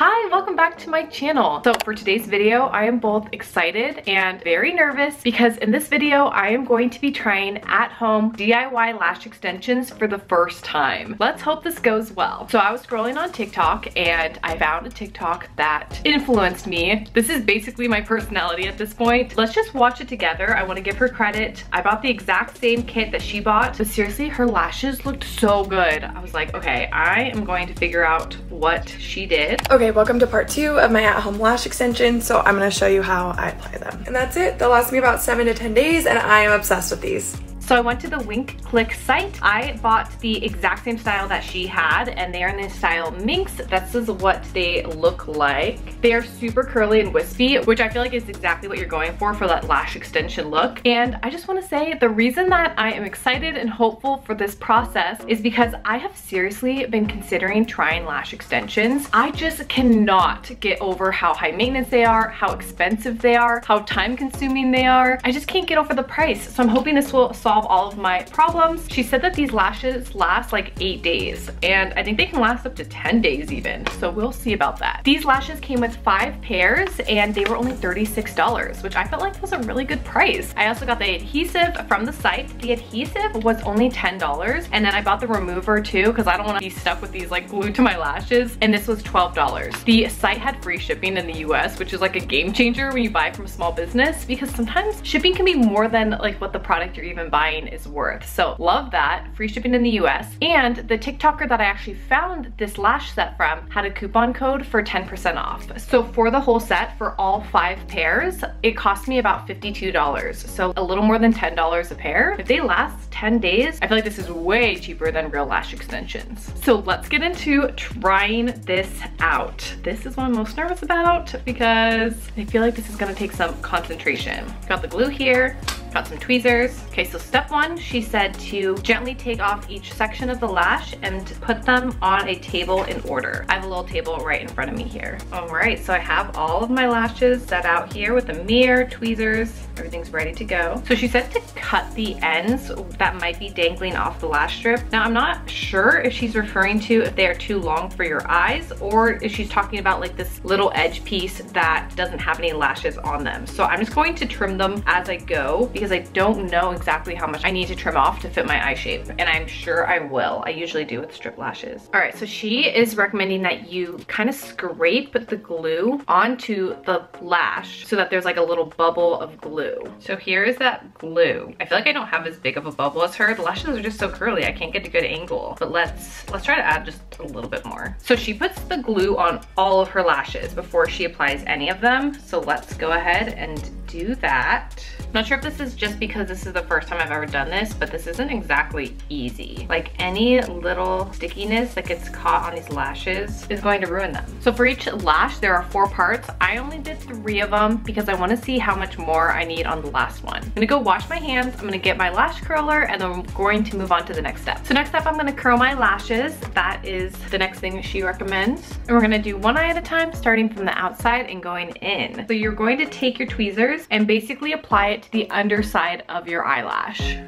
Hi, welcome back to my channel. So for today's video, I am both excited and very nervous because in this video, I am going to be trying at home DIY lash extensions for the first time. Let's hope this goes well. So I was scrolling on TikTok and I found a TikTok that influenced me. This is basically my personality at this point. Let's just watch it together. I wanna give her credit. I bought the exact same kit that she bought, but seriously, her lashes looked so good. I was like, okay, I am going to figure out what she did. Okay, Welcome to part two of my at-home lash extension. So I'm gonna show you how I apply them. And that's it. They'll last me about seven to 10 days and I am obsessed with these. So I went to the Wink Clique site. I bought the exact same style that she had and they are in the style Minx. This is what they look like. They are super curly and wispy, which I feel like is exactly what you're going for for that lash extension look. And I just wanna say the reason that I am excited and hopeful for this process is because I have seriously been considering trying lash extensions. I just cannot get over how high maintenance they are, how expensive they are, how time consuming they are. I just can't get over the price. So I'm hoping this will solve solve all of my problems. She said that these lashes last like eight days and I think they can last up to 10 days even. So we'll see about that. These lashes came with five pairs and they were only $36, which I felt like was a really good price. I also got the adhesive from the site. The adhesive was only $10 and then I bought the remover too because I don't want to be stuck with these like glued to my lashes and this was $12. The site had free shipping in the US, which is like a game changer when you buy from a small business because sometimes shipping can be more than like what the product you're even buying buying is worth. So love that, free shipping in the US. And the TikToker that I actually found this lash set from had a coupon code for 10% off. So for the whole set, for all five pairs, it cost me about $52. So a little more than $10 a pair. If they last 10 days, I feel like this is way cheaper than real lash extensions. So let's get into trying this out. This is what I'm most nervous about because I feel like this is gonna take some concentration. Got the glue here, got some tweezers. Okay, so step one, she said to gently take off each section of the lash and put them on a table in order. I have a little table right in front of me here. All right, so I have all of my lashes set out here with a mirror, tweezers, everything's ready to go. So she said to cut the ends that might be dangling off the lash strip. Now I'm not sure if she's referring to if they are too long for your eyes or if she's talking about like this little edge piece that doesn't have any lashes on them. So I'm just going to trim them as I go because I don't know exactly how much I need to trim off to fit my eye shape. And I'm sure I will. I usually do with strip lashes. All right, so she is recommending that you kind of scrape the glue onto the lash so that there's like a little bubble of glue. So here is that glue. I feel like I don't have as big of a bubble as her. The lashes are just so curly. I can't get a good angle. But let's let's try to add just a little bit more. So she puts the glue on all of her lashes before she applies any of them. So let's go ahead and do that. Not sure if this is just because this is the first time I've ever done this, but this isn't exactly easy. Like any little stickiness that gets caught on these lashes is going to ruin them. So for each lash, there are four parts. I only did three of them because I wanna see how much more I need on the last one. I'm gonna go wash my hands, I'm gonna get my lash curler, and then I'm going to move on to the next step. So next up, I'm gonna curl my lashes. That is the next thing she recommends. And we're gonna do one eye at a time, starting from the outside and going in. So you're going to take your tweezers and basically apply it to the underside of your eyelash.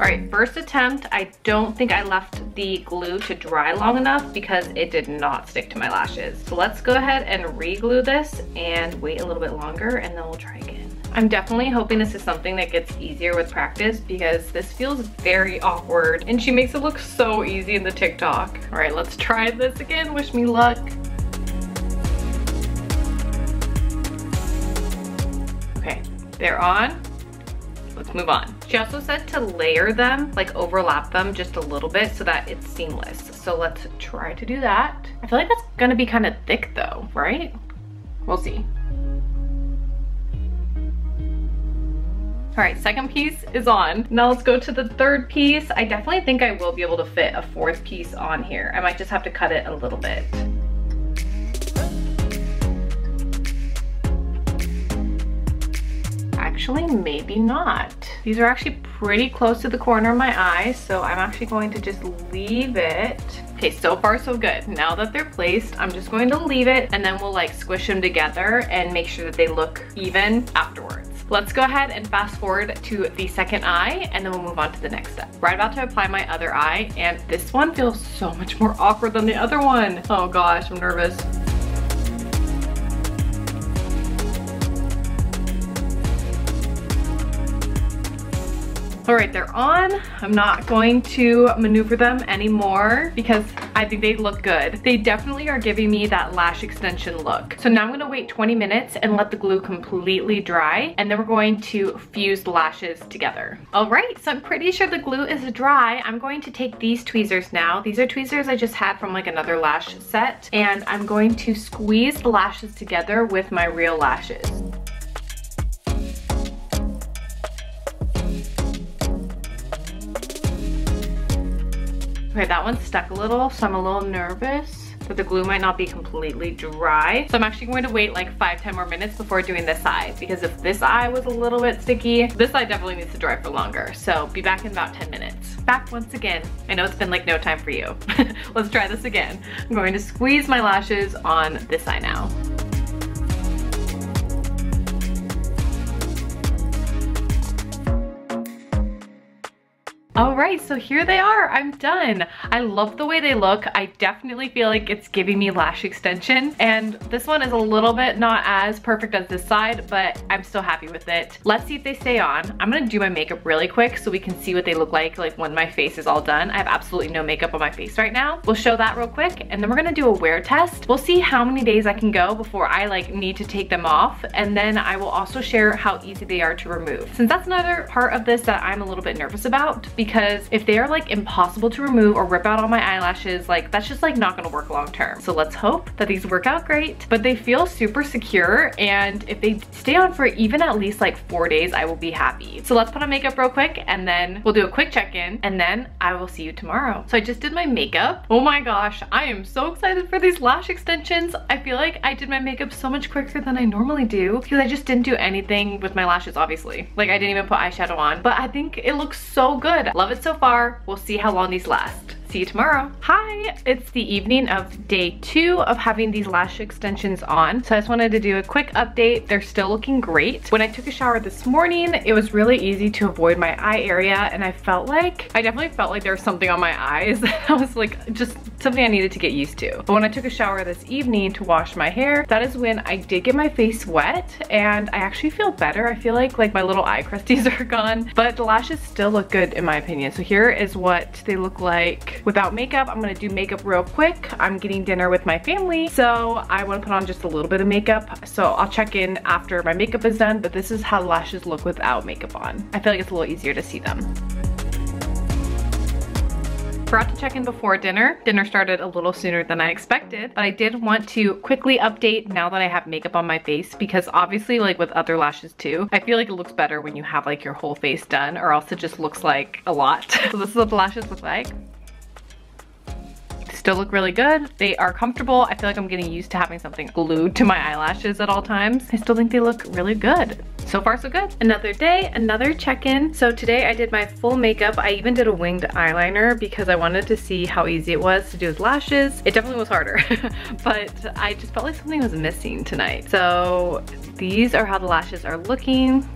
All right, first attempt, I don't think I left the glue to dry long enough because it did not stick to my lashes. So let's go ahead and re-glue this and wait a little bit longer and then we'll try again. I'm definitely hoping this is something that gets easier with practice because this feels very awkward and she makes it look so easy in the TikTok. All right, let's try this again. Wish me luck. They're on. Let's move on. She also said to layer them, like overlap them just a little bit so that it's seamless. So let's try to do that. I feel like that's gonna be kind of thick though, right? We'll see. All right, second piece is on. Now let's go to the third piece. I definitely think I will be able to fit a fourth piece on here. I might just have to cut it a little bit. Actually maybe not. These are actually pretty close to the corner of my eye, so I'm actually going to just leave it. Okay, so far so good. Now that they're placed, I'm just going to leave it and then we'll like squish them together and make sure that they look even afterwards. Let's go ahead and fast forward to the second eye and then we'll move on to the next step. Right about to apply my other eye and this one feels so much more awkward than the other one. Oh gosh, I'm nervous. All right, they're on. I'm not going to maneuver them anymore because I think they look good. They definitely are giving me that lash extension look. So now I'm gonna wait 20 minutes and let the glue completely dry and then we're going to fuse the lashes together. All right, so I'm pretty sure the glue is dry. I'm going to take these tweezers now. These are tweezers I just had from like another lash set and I'm going to squeeze the lashes together with my real lashes. Okay, that one's stuck a little, so I'm a little nervous that the glue might not be completely dry. So I'm actually going to wait like five, 10 more minutes before doing this eye because if this eye was a little bit sticky, this eye definitely needs to dry for longer. So be back in about 10 minutes. Back once again. I know it's been like no time for you. Let's try this again. I'm going to squeeze my lashes on this eye now. All right, so here they are. I'm done. I love the way they look. I definitely feel like it's giving me lash extension. And this one is a little bit not as perfect as this side, but I'm still happy with it. Let's see if they stay on. I'm gonna do my makeup really quick so we can see what they look like like when my face is all done. I have absolutely no makeup on my face right now. We'll show that real quick and then we're gonna do a wear test. We'll see how many days I can go before I like need to take them off. And then I will also share how easy they are to remove. Since that's another part of this that I'm a little bit nervous about because because if they are like impossible to remove or rip out all my eyelashes, like that's just like not gonna work long term. So let's hope that these work out great, but they feel super secure. And if they stay on for even at least like four days, I will be happy. So let's put on makeup real quick and then we'll do a quick check-in and then I will see you tomorrow. So I just did my makeup. Oh my gosh, I am so excited for these lash extensions. I feel like I did my makeup so much quicker than I normally do because I just didn't do anything with my lashes, obviously. Like I didn't even put eyeshadow on, but I think it looks so good. Love it so far. We'll see how long these last. See you tomorrow. Hi, it's the evening of day two of having these lash extensions on. So I just wanted to do a quick update. They're still looking great. When I took a shower this morning, it was really easy to avoid my eye area and I felt like, I definitely felt like there was something on my eyes. I was like, just something I needed to get used to. But when I took a shower this evening to wash my hair, that is when I did get my face wet and I actually feel better. I feel like like my little eye crusties are gone, but the lashes still look good in my opinion. So here is what they look like without makeup. I'm gonna do makeup real quick. I'm getting dinner with my family, so I wanna put on just a little bit of makeup. So I'll check in after my makeup is done, but this is how lashes look without makeup on. I feel like it's a little easier to see them. Forgot to check in before dinner. Dinner started a little sooner than I expected, but I did want to quickly update now that I have makeup on my face because obviously like with other lashes too, I feel like it looks better when you have like your whole face done or else it just looks like a lot. so this is what the lashes look like still look really good. They are comfortable. I feel like I'm getting used to having something glued to my eyelashes at all times. I still think they look really good. So far so good. Another day, another check-in. So today I did my full makeup. I even did a winged eyeliner because I wanted to see how easy it was to do with lashes. It definitely was harder, but I just felt like something was missing tonight. So these are how the lashes are looking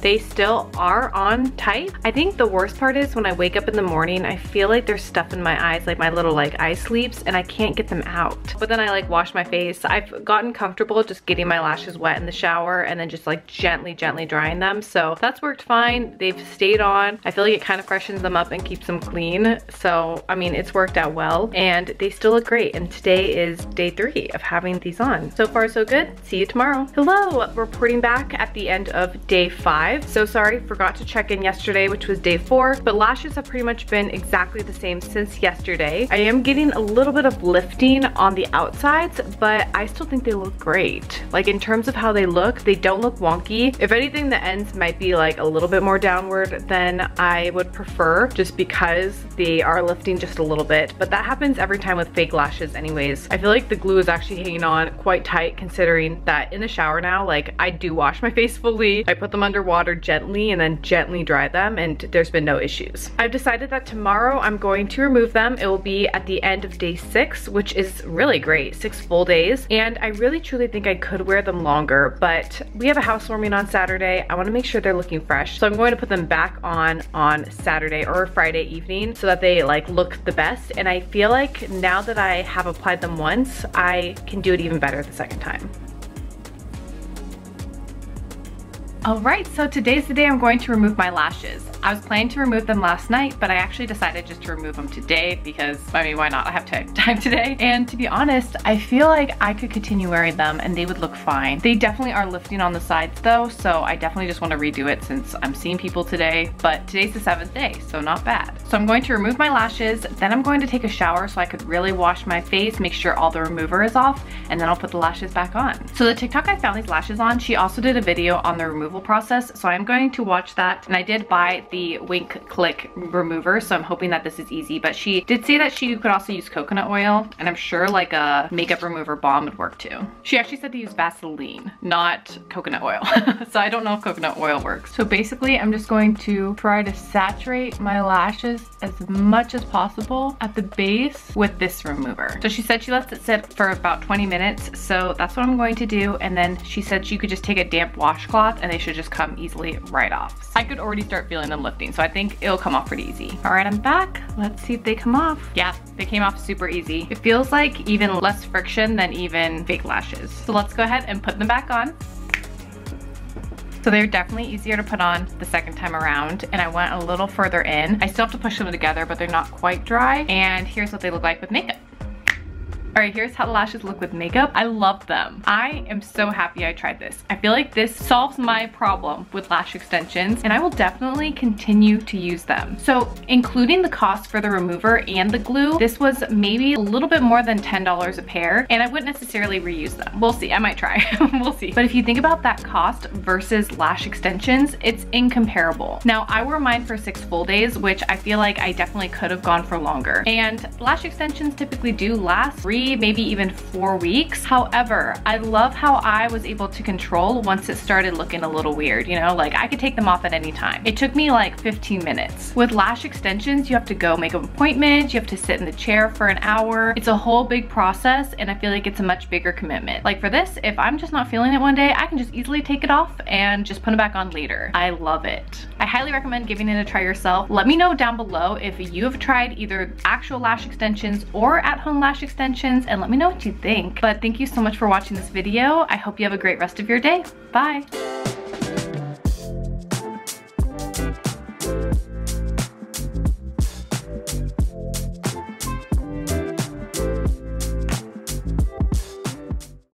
they still are on tight. I think the worst part is when I wake up in the morning, I feel like there's stuff in my eyes, like my little like eye sleeps, and I can't get them out. But then I like wash my face. I've gotten comfortable just getting my lashes wet in the shower and then just like gently, gently drying them. So that's worked fine. They've stayed on. I feel like it kind of freshens them up and keeps them clean. So, I mean, it's worked out well and they still look great. And today is day three of having these on. So far, so good. See you tomorrow. Hello, reporting back at the end of day five five. So sorry, forgot to check in yesterday, which was day four, but lashes have pretty much been exactly the same since yesterday. I am getting a little bit of lifting on the outsides, but I still think they look great. Like in terms of how they look, they don't look wonky. If anything, the ends might be like a little bit more downward than I would prefer just because they are lifting just a little bit, but that happens every time with fake lashes anyways. I feel like the glue is actually hanging on quite tight considering that in the shower now, like I do wash my face fully. I put them under water water gently and then gently dry them and there's been no issues. I've decided that tomorrow I'm going to remove them. It will be at the end of day six, which is really great, six full days. And I really truly think I could wear them longer, but we have a housewarming on Saturday. I wanna make sure they're looking fresh. So I'm going to put them back on on Saturday or Friday evening so that they like look the best. And I feel like now that I have applied them once, I can do it even better the second time. All right, so today's the day I'm going to remove my lashes. I was planning to remove them last night, but I actually decided just to remove them today because, I mean, why not? I have time today. And to be honest, I feel like I could continue wearing them and they would look fine. They definitely are lifting on the sides though, so I definitely just want to redo it since I'm seeing people today, but today's the seventh day, so not bad. So I'm going to remove my lashes, then I'm going to take a shower so I could really wash my face, make sure all the remover is off, and then I'll put the lashes back on. So the TikTok I found these lashes on, she also did a video on the removal process, so I'm going to watch that. And I did buy the the Wink Clique remover, so I'm hoping that this is easy. But she did say that she could also use coconut oil, and I'm sure like a makeup remover balm would work too. She actually said to use Vaseline, not coconut oil. so I don't know if coconut oil works. So basically, I'm just going to try to saturate my lashes as much as possible at the base with this remover. So she said she lets it sit for about 20 minutes, so that's what I'm going to do. And then she said she could just take a damp washcloth and they should just come easily right off. I could already start feeling them lifting, so I think it'll come off pretty easy. All right, I'm back. Let's see if they come off. Yeah, they came off super easy. It feels like even less friction than even fake lashes. So let's go ahead and put them back on. So they're definitely easier to put on the second time around and I went a little further in. I still have to push them together but they're not quite dry and here's what they look like with makeup. All right, here's how the lashes look with makeup. I love them. I am so happy I tried this. I feel like this solves my problem with lash extensions and I will definitely continue to use them. So including the cost for the remover and the glue, this was maybe a little bit more than $10 a pair and I wouldn't necessarily reuse them. We'll see, I might try, we'll see. But if you think about that cost versus lash extensions, it's incomparable. Now I wore mine for six full days, which I feel like I definitely could have gone for longer. And lash extensions typically do last three maybe even four weeks. However, I love how I was able to control once it started looking a little weird, you know, like I could take them off at any time. It took me like 15 minutes. With lash extensions, you have to go make an appointment, you have to sit in the chair for an hour. It's a whole big process and I feel like it's a much bigger commitment. Like for this, if I'm just not feeling it one day, I can just easily take it off and just put it back on later. I love it. I highly recommend giving it a try yourself. Let me know down below if you have tried either actual lash extensions or at-home lash extensions and let me know what you think. But thank you so much for watching this video. I hope you have a great rest of your day. Bye.